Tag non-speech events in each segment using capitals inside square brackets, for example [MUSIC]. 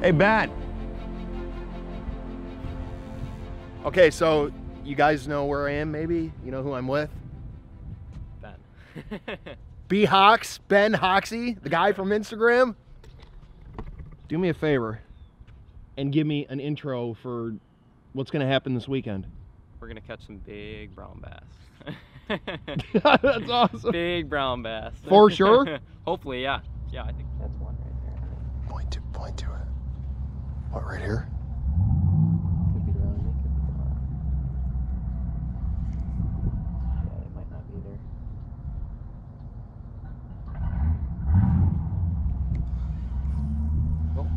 Hey, Ben. Okay, so you guys know where I am, maybe? You know who I'm with? Ben. [LAUGHS] B Hox, Ben Hoxsie, the guy from Instagram. Do me a favor and give me an intro for what's going to happen this weekend. We're gonna catch some big brown bass. [LAUGHS] That's awesome. big brown bass. For sure? [LAUGHS] Hopefully, yeah. Yeah, I think that's one right there. Point to point to it. What right here? Could be around me, could be gone. Yeah, it might not be there. Oh,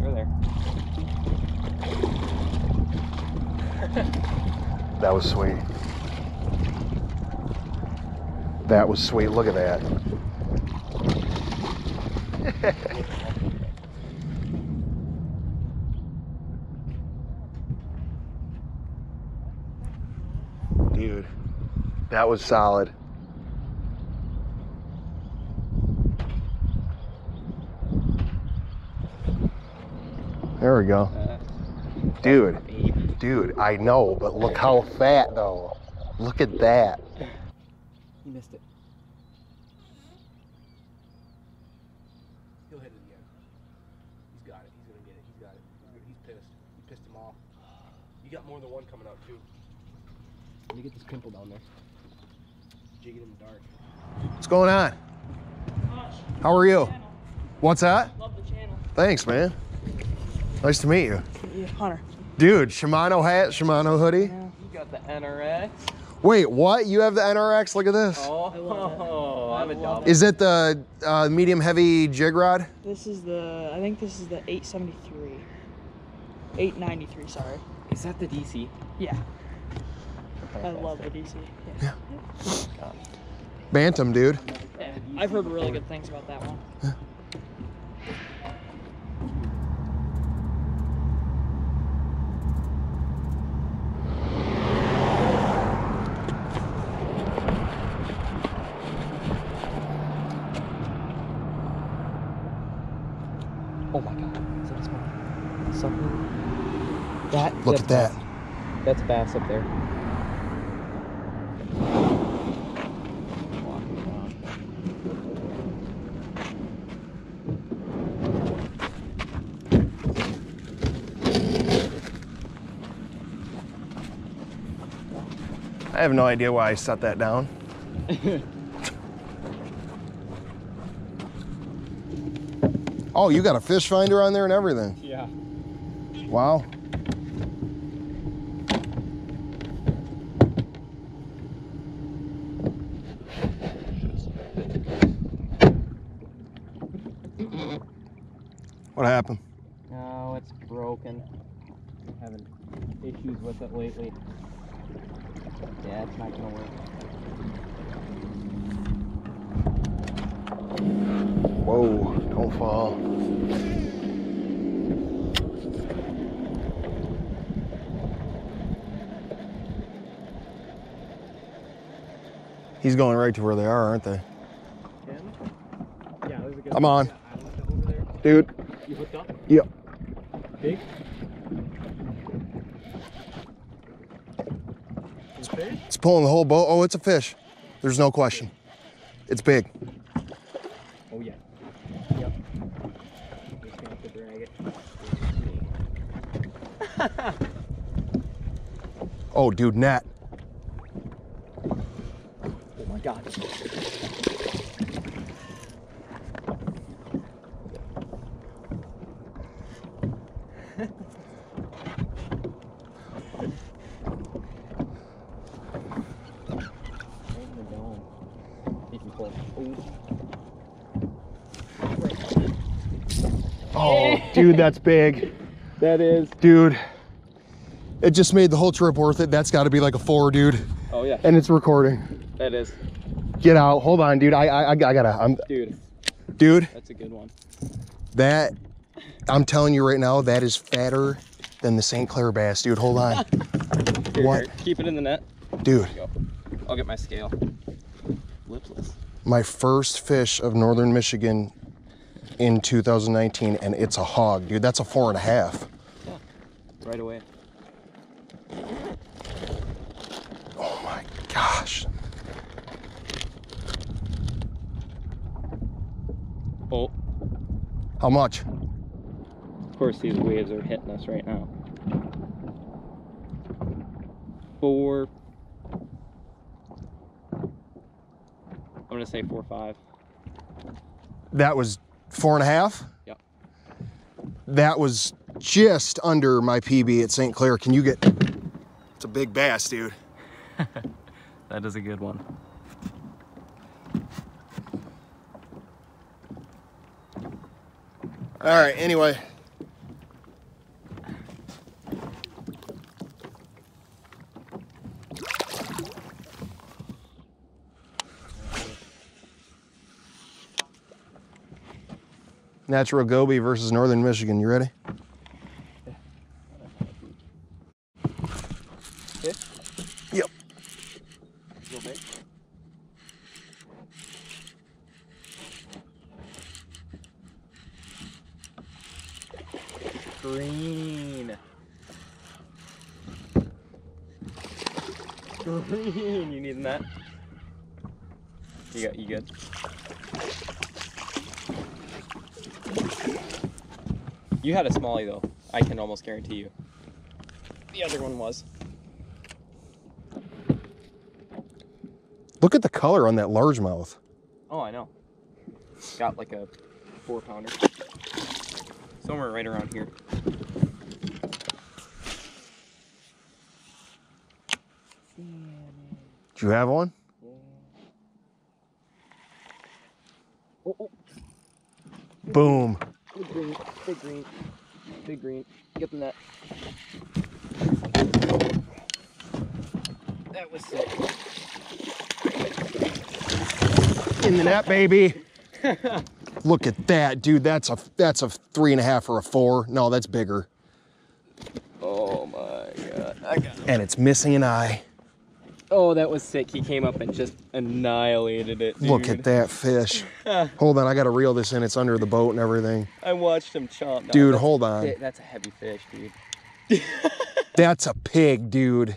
they're there. [LAUGHS] That was sweet. That was sweet. Look at that. [LAUGHS] Dude, that was solid. There we go. Uh, Dude, dude, I know, but look how fat though. Look at that. You missed it. He'll hit it again. He's got it. He's gonna get it. He's got it. He's, pissed. He pissed him off. You got more than one coming out too. Let me get this pimple down there. Jig it in the dark. What's going on? How are you? What's that? Love the channel. Thanks, man. Nice to meet you. Yeah, Hunter. Dude, Shimano hat, Shimano hoodie. You got the NRX. Wait, what? You have the NRX? Look at this. Oh, love I'm a love dog. Is it the uh, medium heavy jig rod? This is the, I think this is the 873. 893, sorry. Is that the DC? Yeah, I love the DC. Yeah. Bantam, dude. yeah. I've heard really good things about that one. Oh my god. Is that a small something? That. Look that's at that. bass. That's bass up there. Walking around. I have no idea why I set that down. [LAUGHS] oh, you got a fish finder on there and everything. Yeah. Wow. What happened? Oh, it's broken. having issues with it lately. Yeah, it's not gonna work. Whoa, don't fall. He's going right to where they are, aren't they? Yeah, a good I'm on. island over there. Dude, You hooked up? yep. Big? Is it big? It's pulling the whole boat. Oh, it's a fish. There's no question. It's big. Oh yeah. Yep. Just gonna have to drag it. Oh, dude, net. Oh my god. [LAUGHS] Right in the dome. If you pull. Ooh. Oh, dude, that's big. That is. Dude, it just made the whole trip worth it. That's got to be like a four, dude. Oh yeah. And it's recording. That is. Get out. Hold on, dude. I, I, I gotta. I'm, Dude, dude. that's a good one. That, I'm telling you right now, that is fatter than the St. Clair bass, dude. Hold on, [LAUGHS] Here, What? here, keep it in the net. dude. I'll get my scale. Lipless. My first fish of northern Michigan in 2019 and it's a hog, dude. That's a four and a half. Right away. Oh my gosh. Oh, How much? of course these waves are hitting us right now. Four. I'm gonna say four five. That was four and a half? Yep. That was just under my PB at St. Clair. Can you get. It's a big bass, dude. [LAUGHS] That is a good one. All right, anyway. Natural Goby versus Northern Michigan. You ready? Okay. Yep. Big. Green. Green. You needing that? You got you good? You had a smallie though. I can almost guarantee you. The other one was. Look at the color on that largemouth. Oh, I know. Got like a four pounder. Somewhere right around here. Do you have one? Oh, oh, Boom. Big green, big green. Get the net. That was sick. In the net, baby. [LAUGHS] Look at that, dude. That's a that's a three and a half or a four. No, that's bigger. Oh my god. I got. And it's missing an eye. Oh, that was sick. He came up and just annihilated it. Dude. Look at that fish. [LAUGHS] hold on, I gotta reel this in. It's under the boat and everything. I watched him chomp. No, Dude, hold on. that- That's a heavy fish, dude. [LAUGHS] That's a pig, dude.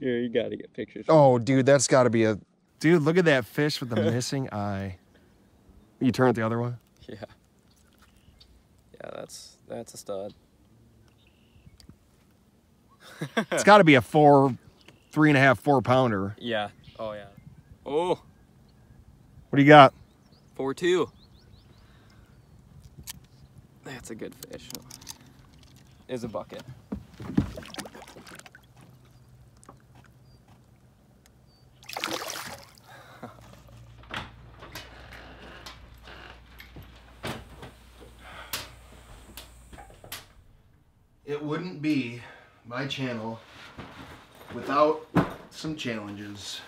Here, you gotta get pictures. Oh, dude, that's gotta be a. Dude, look at that fish with the [LAUGHS] missing eye. You turn it the other way. Yeah. Yeah, that's that's a stud. It's gotta be a four, three and a half, four pounder. Yeah. Oh yeah. Oh, What do you got? four two. That's a good fish. Is a bucket. It wouldn't be my channel without some challenges.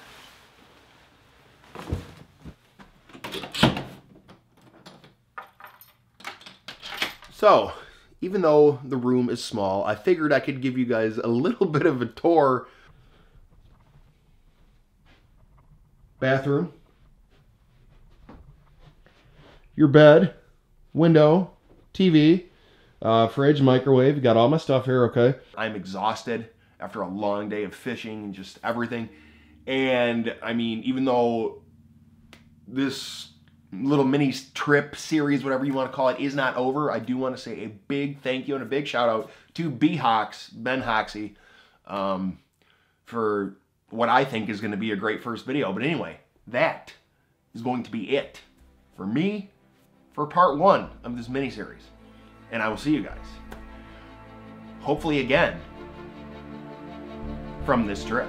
So, even though the room is small, I figured I could give you guys a little [LAUGHS] bit of a tour. Bathroom. Your bed, window, TV, uh, fridge, microwave. Got all my stuff here, okay? I'm exhausted after a long day of fishing and just everything. And I mean, even though this little mini trip series, whatever you want to call it, is not over, I do want to say a big thank you and a big shout out to B Hox, Ben Hoxsie, um, for what I think is going to be a great first video. But anyway, that is going to be it for me for part one of this mini series and I will see you guys. Hopefully again from this trip.